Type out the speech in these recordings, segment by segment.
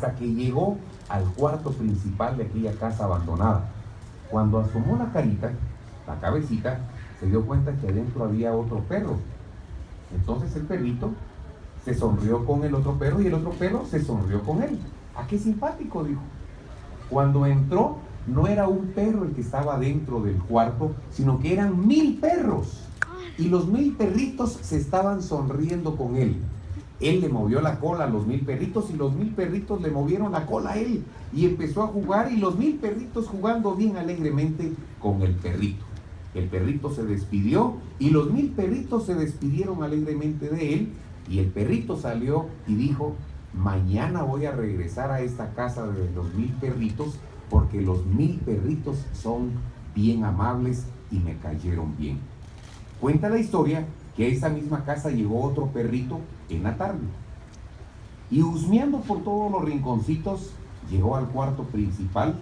hasta que llegó al cuarto principal de aquella casa abandonada. Cuando asomó la carita, la cabecita, se dio cuenta que adentro había otro perro. Entonces el perrito se sonrió con el otro perro y el otro perro se sonrió con él. ¿A qué simpático? dijo. Cuando entró, no era un perro el que estaba dentro del cuarto, sino que eran mil perros. Y los mil perritos se estaban sonriendo con él. Él le movió la cola a los mil perritos y los mil perritos le movieron la cola a él. Y empezó a jugar y los mil perritos jugando bien alegremente con el perrito. El perrito se despidió y los mil perritos se despidieron alegremente de él. Y el perrito salió y dijo, mañana voy a regresar a esta casa de los mil perritos porque los mil perritos son bien amables y me cayeron bien. Cuenta la historia que a esa misma casa llegó otro perrito en la tarde. Y husmeando por todos los rinconcitos, llegó al cuarto principal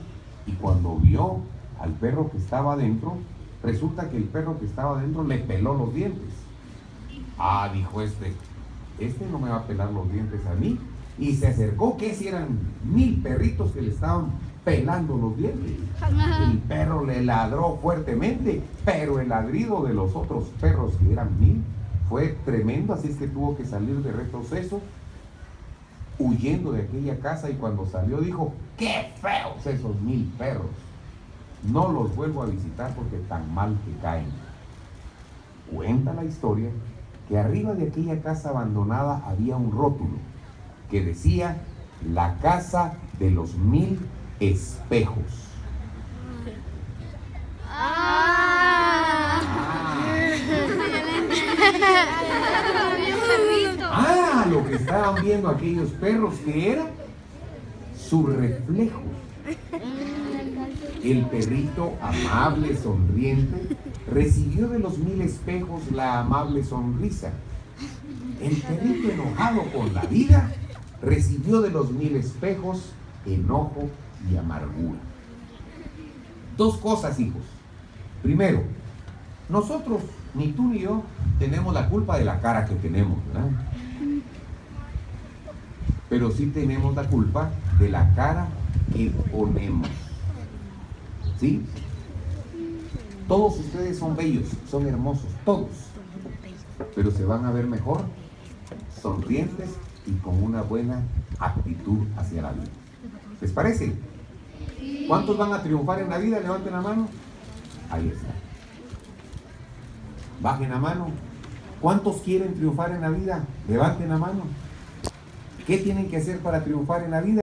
y cuando vio al perro que estaba adentro, resulta que el perro que estaba adentro le peló los dientes. Ah, dijo este, este no me va a pelar los dientes a mí. Y se acercó, que si eran mil perritos que le estaban pelando los dientes. El perro le ladró fuertemente, pero el ladrido de los otros perros, que eran mil, fue tremendo, así es que tuvo que salir de retroceso, huyendo de aquella casa y cuando salió dijo, qué feos esos mil perros. No los vuelvo a visitar porque tan mal que caen. Cuenta la historia que arriba de aquella casa abandonada había un rótulo que decía la casa de los mil espejos. Ah, lo que estaban viendo aquellos perros que era su reflejo. El perrito amable, sonriente, recibió de los mil espejos la amable sonrisa. El perrito enojado con la vida recibió de los mil espejos enojo y amargura. Dos cosas, hijos. Primero, nosotros, ni tú ni yo, tenemos la culpa de la cara que tenemos, ¿verdad? Pero sí tenemos la culpa de la cara que ponemos. ¿Sí? Todos ustedes son bellos, son hermosos, todos. Pero se van a ver mejor sonrientes y con una buena actitud hacia la vida. ¿Les parece? ¿Cuántos van a triunfar en la vida? Levanten la mano. Ahí está. Bajen la mano. ¿Cuántos quieren triunfar en la vida? Levanten la mano. ¿Qué tienen que hacer para triunfar en la vida?